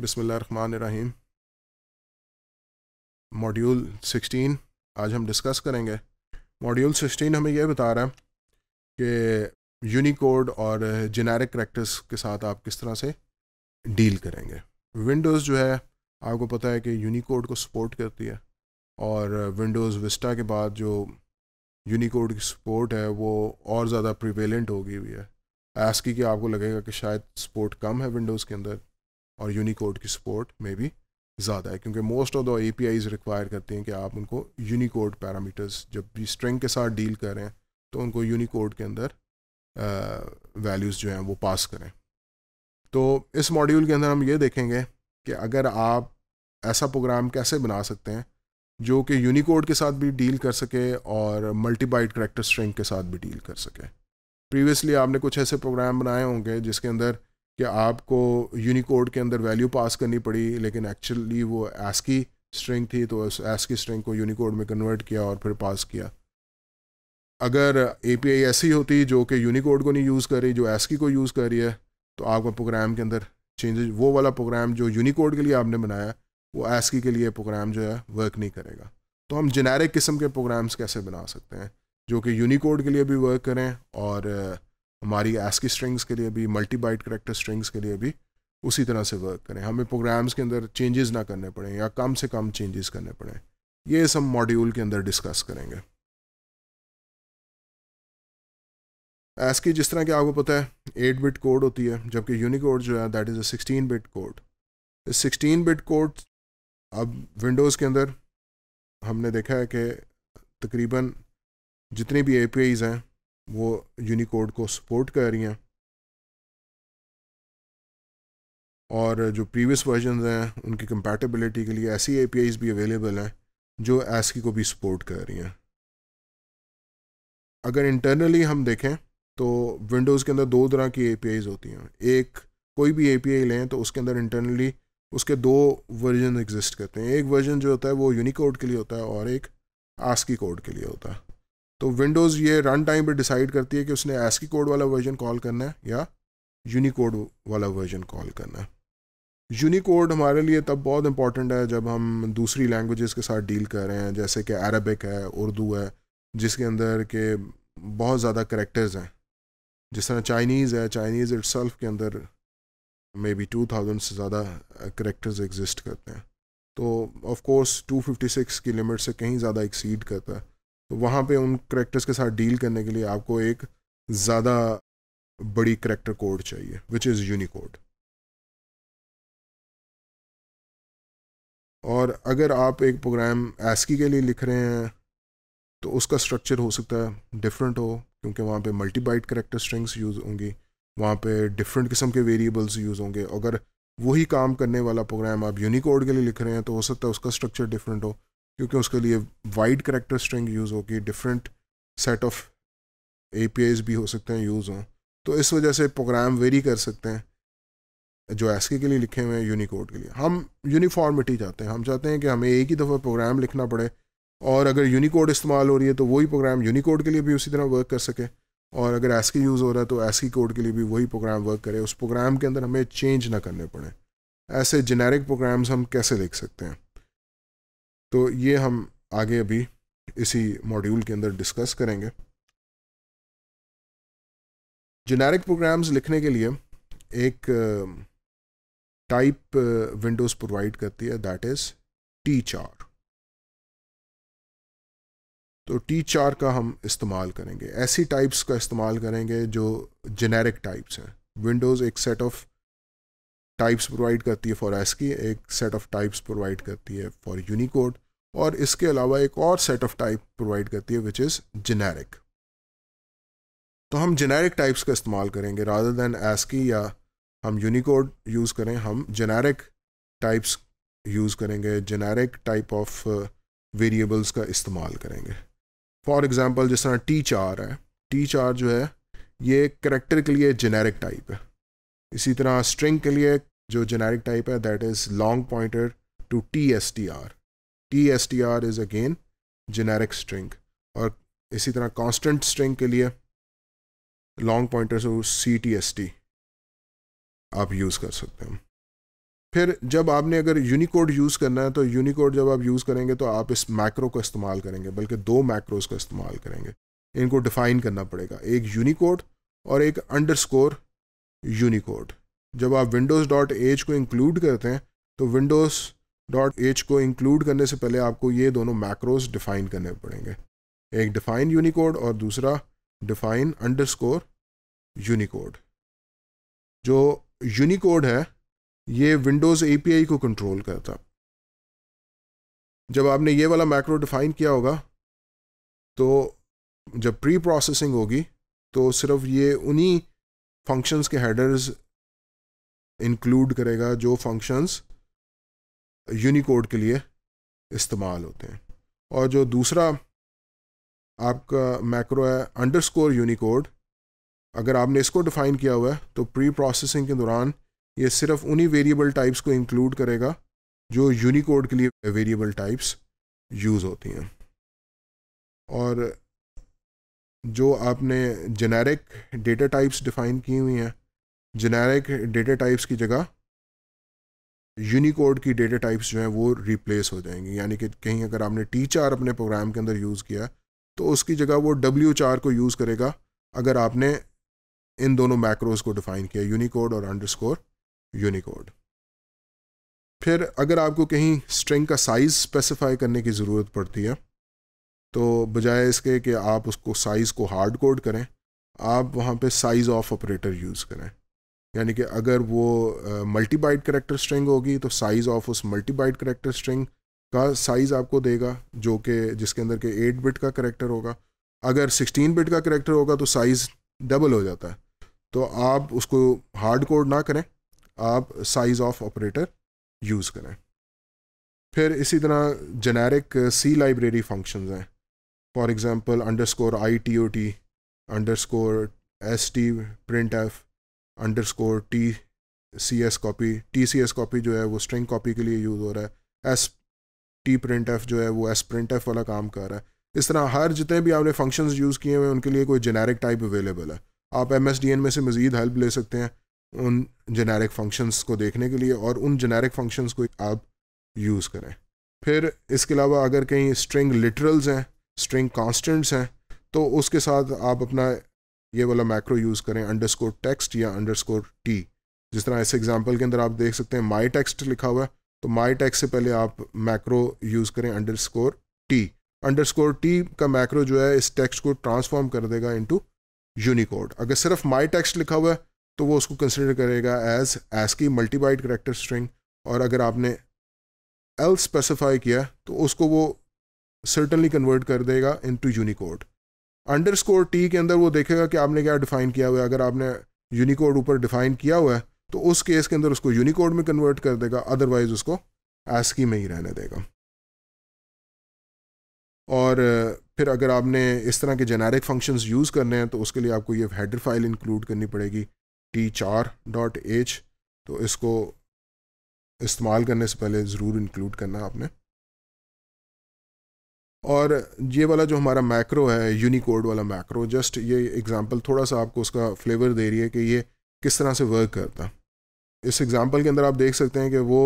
बिसमीम मॉड्यूल 16 आज हम डिस्कस करेंगे। मॉड्यूल 16 हमें यह बता रहा है कि यूनिकोड और जेनेरिक करेक्टर्स के साथ आप किस तरह से डील करेंगे। विंडोज़ जो है, आपको पता है कि यूनिकोड को सपोर्ट करती है और विंडोज़ विस्टा के बाद जो यूनिकोड की सपोर्ट है, वो और ज़्यादा प्रिवेलेंट होगी हुई है। एस्की कि आपको लगेगा कि शायद सपोर्ट कम है विंडोज़ के अंदर। और यूनिकोड की सपोर्ट में भी ज़्यादा है, क्योंकि most of the A P Is require करते हैं कि आप उनको यूनिकोड पैरामीटर्स जब भी स्ट्रिंग के साथ डील कर रहे हैं तो उनको यूनिकोड के अंदर वैल्यूज़ जो हैं वो पास करें। तो इस मॉड्यूल के अंदर हम ये देखेंगे कि अगर आप ऐसा प्रोग्राम कैसे बना सकते हैं, जो कि यूनिकोड के साथ भी डील कर सके और मल्टीबाइट करेक्टर स्ट्रिंग के साथ भी डील कर सके। प्रीवियसली आपने कुछ ऐसे प्रोग्राम बनाए होंगे जिसके अंदर कि आपको यूनिकोड के अंदर वैल्यू पास करनी पड़ी, लेकिन एक्चुअली वो एस्की स्ट्रिंग थी तो उस एस्की स्ट्रिंग को यूनिकोड में कन्वर्ट किया और फिर पास किया। अगर ए पी आई ऐसी होती जो कि यूनिकोड को नहीं यूज़ कर रही, जो एस्की को यूज़ कर रही है तो आपका प्रोग्राम के अंदर चेंजेस वो वाला प्रोग्राम जो यूनिकोड के लिए आपने बनाया, वो एस्की के लिए प्रोग्राम जो है वर्क नहीं करेगा। तो हम जेनेरिक किस्म के प्रोग्राम्स कैसे बना सकते हैं? जो कि यूनिकोड के लिए भी वर्क करें और हमारी एस्की स्ट्रिंग्स के लिए भी मल्टी बाइट करेक्टर स्ट्रिंग्स के लिए भी, उसी तरह से वर्क करें। हमें प्रोग्राम्स के अंदर चेंजेस ना करने पड़े या कम से कम चेंजेस करने पड़े। ये सब मॉड्यूल के अंदर डिस्कस करेंगे। एस्की जिस तरह कि आपको पता है एट बिट कोड होती है, जबकि यूनिकोड जो है that is a sixteen bit code sixteen bit code अब विंडोज़ के अंदर हमने देखा है कि तकरीबन जितनी भी ए हैं वो यूनिकोड को सपोर्ट कर रही हैं। और जो प्रीवियस वर्जन हैं, उनकी कंपैटिबिलिटी के लिए ऐसी ए भी अवेलेबल हैं, जो एसकी को भी सपोर्ट कर रही हैं। अगर इंटरनली हम देखें तो विंडोज़ के अंदर दो तरह की ए होती हैं। एक, कोई भी एपीआई लें तो उसके अंदर इंटरनली उसके दो वर्जन एग्जिस्ट करते हैं। एक वर्जन जो होता है, वो यूनिकोड के लिए होता है, और एक आस्की कोड के लिए होता है। तो विंडोज़ ये रन टाइम पर डिसाइड करती है कि उसने एस्की कोड वाला वर्जन कॉल करना है या यूनिकोड वाला वर्जन कॉल करना है। यूनिकोड हमारे लिए तब बहुत इंपॉर्टेंट है जब हम दूसरी लैंग्वेजेस के साथ डील कर रहे हैं, जैसे कि अरबिक है उर्दू है, जिसके अंदर के बहुत ज़्यादा करेक्टर्स हैं। जिस तरह चाइनीज़ है चाइनीज़ इट्सल्फ के अंदर मे बी टू थाउज़ेंड से ज़्यादा करेक्टर्स एग्जिस्ट करते हैं। तो of course two fifty six की लिमिट से कहीं ज़्यादा एक्सीड करता है। तो वहाँ पे उन करेक्टर्स के साथ डील करने के लिए आपको एक ज़्यादा बड़ी करेक्टर कोड चाहिए विच इज़ यूनिकोड और अगर आप एक प्रोग्राम एस्की के लिए लिख रहे हैं तो उसका स्ट्रक्चर हो सकता है डिफरेंट हो, क्योंकि वहाँ पे multi byte character strings use होंगी, वहाँ पे डिफरेंट किस्म के वेरिएबल्स यूज़ होंगे। अगर वही काम करने वाला प्रोग्राम आप यूनिकोड के लिए लिख रहे हैं तो हो सकता है उसका स्ट्रक्चर डिफरेंट हो। क्योंकि उसके लिए वाइड करेक्टर स्ट्रिंग यूज़ होगी डिफरेंट सेट ऑफ़ एपीएस भी हो सकते हैं यूज़ हों। तो इस वजह से प्रोग्राम वेरी कर सकते हैं, जो एस के लिए लिखे हुए हैं यूनिकोड के लिए। हम यूनिफॉर्मिटी चाहते हैं। हम चाहते हैं कि हमें एक ही दफ़ा प्रोग्राम लिखना पड़े और अगर यूनिकोड इस्तेमाल हो रही है तो वही प्रोग्राम यूनिकोड के लिए भी उसी तरह वर्क कर सके और अगर एस यूज़ हो रहा है तो एस कोड के लिए भी वही प्रोग्राम वर्क करे। उस प्रोग्राम के अंदर हमें चेंज ना करने पड़े। ऐसे जेनेरिक प्रोग्राम्स हम कैसे लिख सकते हैं? तो ये हम आगे अभी इसी मॉड्यूल के अंदर डिस्कस करेंगे। जेनेरिक प्रोग्राम्स लिखने के लिए एक टाइप विंडोज़ प्रोवाइड करती है दैट इज़ टी चार तो टी चार का हम इस्तेमाल करेंगे। ऐसी टाइप्स का इस्तेमाल करेंगे जो जेनेरिक टाइप्स हैं। विंडोज़ एक सेट ऑफ़ टाइप्स प्रोवाइड करती है फॉर एस की एक सेट ऑफ़ टाइप्स प्रोवाइड करती है फॉर यूनिकोड और इसके अलावा एक और सेट ऑफ़ टाइप प्रोवाइड करती है विच इज़ जेनेरिक तो हम जेनेरिक टाइप्स का इस्तेमाल करेंगे रादर दैन एस की या हम यूनिकोड यूज़ करें, हम जेनेरिक टाइप्स यूज़ करेंगे जेनेरिक टाइप ऑफ़ वेरिएबल्स का इस्तेमाल करेंगे. फॉर एग्ज़ाम्पल जिस तरह टी चार है टी चार जो है, ये करेक्टर के लिए जेनेरिक टाइप है. इसी तरह स्ट्रिंग के लिए जो जेनेरिक टाइप है that is long pointer to T S T R T S T R is again generic string और इसी तरह कांस्टेंट स्ट्रिंग के लिए long pointer to C T S T आप यूज़ कर सकते हैं। फिर जब आपने अगर यूनिकोड यूज़ करना है तो यूनिकोड जब आप यूज़ करेंगे तो आप इस मैक्रो का इस्तेमाल करेंगे, बल्कि दो मैक्रोज का इस्तेमाल करेंगे। इनको डिफ़ाइन करना पड़ेगा, एक यूनिकोड और एक अंडरस्कोर यूनिकोड जब आप विंडोज़ डॉट एज को इंक्लूड करते हैं तो विंडोज़ डॉट एच को इंक्लूड करने से पहले आपको ये दोनों मैक्रोज डिफ़ाइन करने पड़ेंगे। एक डिफ़ाइन यूनिकोड और दूसरा डिफ़ाइन अंडरस्कोर यूनिकोड जो यूनिकोड है, ये विंडोज़ एपीआई को कंट्रोल करता। जब आपने ये वाला मैक्रो डिफाइन किया होगा तो जब प्री प्रोसेसिंग होगी तो सिर्फ़ ये उन्हीं फ़ंक्शंस के हेडर्स इंक्लूड करेगा जो फ़ंक्शंस यूनिकोड के लिए इस्तेमाल होते हैं। और जो दूसरा आपका मैक्रो है अंडरस्कोर यूनिकोड अगर आपने इसको डिफाइन किया हुआ है तो प्री प्रोसेसिंग के दौरान ये सिर्फ़ उन्हीं वेरिएबल टाइप्स को इंक्लूड करेगा, जो यूनिकोड के लिए वेरिएबल टाइप्स यूज़ होती हैं। और जो आपने जेनेरिक डेटा टाइप्स डिफ़ाइन की हुई हैं जेनेरिक डेटा टाइप्स की जगह यूनिकोड की डेटा टाइप्स जो हैं वो रिप्लेस हो जाएँगी। यानी कि कहीं अगर आपने टी चार अपने प्रोग्राम के अंदर यूज़ किया तो उसकी जगह वो डब्ल्यू चार को यूज़ करेगा अगर आपने इन दोनों मैक्रोज को डिफ़ाइन किया यूनिकोड और अंडरस्कोर यूनिकोड फिर अगर आपको कहीं स्ट्रिंग का साइज़ स्पेसिफाई करने की ज़रूरत पड़ती है तो बजाय इसके कि आप उसको साइज़ को हार्ड कोड करें, आप वहाँ पे साइज़ ऑफ़ ऑपरेटर यूज़ करें। यानी कि अगर वो मल्टीबाइट करेक्टर स्ट्रिंग होगी तो साइज़ ऑफ़ उस मल्टीबाइट करेक्टर स्ट्रिंग का साइज़ आपको देगा, जो कि, जिसके अंदर के एट बिट का करेक्टर होगा। अगर सिक्सटीन बिट का करेक्टर होगा तो साइज़ डबल हो जाता है। तो आप उसको हार्ड कोड ना करें, आप साइज़ ऑफ़ ऑपरेटर यूज़ करें। फिर इसी तरह जेनेरिक सी लाइब्रेरी फ़ंक्शंस हैं। For example underscore I T O T underscore S T print F underscore T C S copy T C S copy जो है वो स्ट्रिंग कॉपी के लिए यूज़ हो रहा है। एस टी प्रिंट एफ़ जो है वो एस प्रिंट एफ़ वाला काम कर रहा है। इस तरह हर जितने भी आपने फ़ंक्शंस यूज़ किए हुए हैं, उनके लिए कोई जेनेरिक टाइप अवेलेबल है। आप एम एस डी एन में से मज़ीद हेल्प ले सकते हैं उन जेनेरिक फ़ंक्शंस को देखने के लिए और उन जेनेरिक फ़ंक्शंस को आप यूज़ करें। फिर इसके अलावा अगर कहीं स्ट्रिंग लिटरल्स हैं स्ट्रिंग कॉन्स्टेंट्स हैं तो उसके साथ आप अपना ये वाला मैक्रो यूज़ करें अंडरस्कोर टेक्स्ट या अंडरस्कोर टी जिस तरह इस एग्जांपल के अंदर आप देख सकते हैं माई टेक्स्ट लिखा हुआ है तो माई टेक्स्ट से पहले आप मैक्रो यूज़ करें अंडरस्कोर टी अंडरस्कोर टी का मैक्रो जो है, इस टेक्स्ट को ट्रांसफॉर्म कर देगा इनटू यूनिकोड अगर सिर्फ़ माई टेक्स्ट लिखा हुआ है तो वो उसको कंसिडर करेगा एज एस की मल्टीबाइट करेक्टर स्ट्रिंग और अगर आपने एल स्पेसिफाई किया तो उसको वो सर्टनली कन्वर्ट कर देगा into Unicode underscore T के अंदर वो देखेगा कि आपने क्या डिफाइन किया हुआ है। अगर आपने यूनिकोड ऊपर डिफाइन किया हुआ है तो उस केस के अंदर उसको यूनिकोड में कन्वर्ट कर देगा अदरवाइज़ उसको एस की में ही रहने देगा। और, फिर अगर आपने इस तरह के जेनेरिक फ़ंक्शंस यूज़ करने हैं तो उसके लिए आपको ये हेडर फ़ाइल इंक्लूड करनी पड़ेगी टी चार डॉट एच तो इसको इस्तेमाल करने से पहले ज़रूर इंक्लूड करना आपने। और ये वाला जो हमारा मैक्रो है यूनिकोड वाला मैक्रो जस्ट ये एग्ज़ाम्पल थोड़ा सा आपको उसका फ्लेवर दे रही है कि ये किस तरह से वर्क करता इस एग्ज़ाम्पल के अंदर आप देख सकते हैं कि वो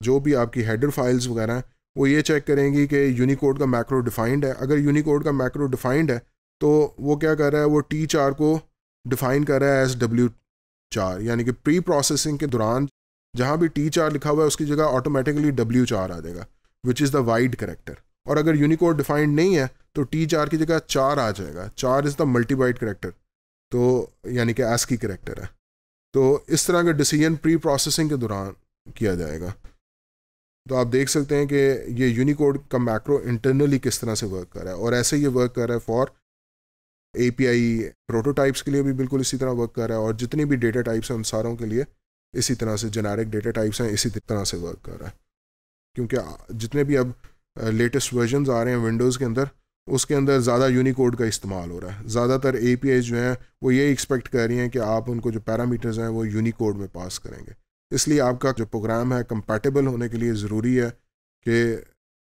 जो भी आपकी हेडर फाइल्स वगैरह हैं, वो ये चेक करेंगी कि यूनिकोड का मैक्रो डिफाइंड है। अगर यूनिकोड का मैक्रो डिफाइंड है तो वो क्या कर रहा है, वो टी चार को डिफाइन कर रहा है एज डब्ल्यू चार, यानी कि प्री प्रोसेसिंग के दौरान जहाँ भी टी चार लिखा हुआ है, उसकी जगह ऑटोमेटिकली डब्ल्यू चार आ जाएगा which is the wide character और अगर यूनिकोड डिफाइंड नहीं है तो टी चार की जगह चार आ जाएगा। चार इज़ द मल्टीबाइट करेक्टर तो यानी कि एस की करेक्टर है। तो इस तरह का डिसीज़न प्री प्रोसेसिंग के दौरान किया जाएगा। तो आप देख सकते हैं कि ये यूनिकोड का मैक्रो इंटरनली किस तरह से वर्क कर रहा है। और ऐसे ये वर्क कर रहा है for A P I prototypes के लिए भी बिल्कुल इसी तरह वर्क कर रहा है। और जितनी भी डेटा टाइप्स हैं उन सारों के लिए इसी तरह से जेनेरिक डेटा टाइप्स हैं, इसी तरह से वर्क कर रहा है। क्योंकि जितने भी अब लेटेस्ट वर्जन आ रहे हैं विंडोज़ के अंदर, उसके अंदर ज़्यादा यूनिकोड का इस्तेमाल हो रहा है। ज़्यादातर ए जो हैं, वो ये एक्सपेक्ट कर रही हैं कि आप उनको जो पैरामीटर्स हैं, वो यूनिकोड में पास करेंगे। इसलिए आपका जो प्रोग्राम है कंपैटिबल होने के लिए ज़रूरी है कि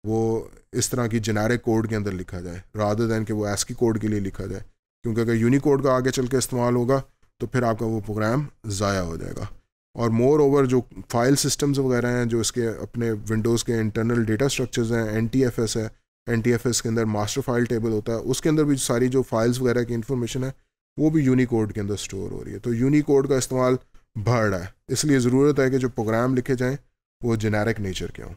वो इस तरह की जेनेरिक कोड के अंदर लिखा जाए रादर दैन कि वो एस की कोड के लिए लिखा जाए। क्योंकि अगर यूनिकोड का आगे चल के इस्तेमाल होगा तो फिर आपका वो प्रोग्राम ज़ाया हो जाएगा। और मोर ओवर जो फ़ाइल सिस्टम्स वगैरह हैं, जो इसके अपने विंडोज़ के इंटरनल डेटा स्ट्रक्चर्स हैं एन टी एफ़ एस है एन टी एफ़ एस के अंदर मास्टर फ़ाइल टेबल होता है, उसके अंदर भी सारी जो फाइल्स वगैरह की इन्फॉर्मेशन है, वो भी यूनिकोड के अंदर स्टोर हो रही है। तो यूनिकोड का इस्तेमाल बढ़ रहा है, इसलिए ज़रूरत है कि जो प्रोग्राम लिखे जाएँ, वो जेनेरिक नेचर के हों।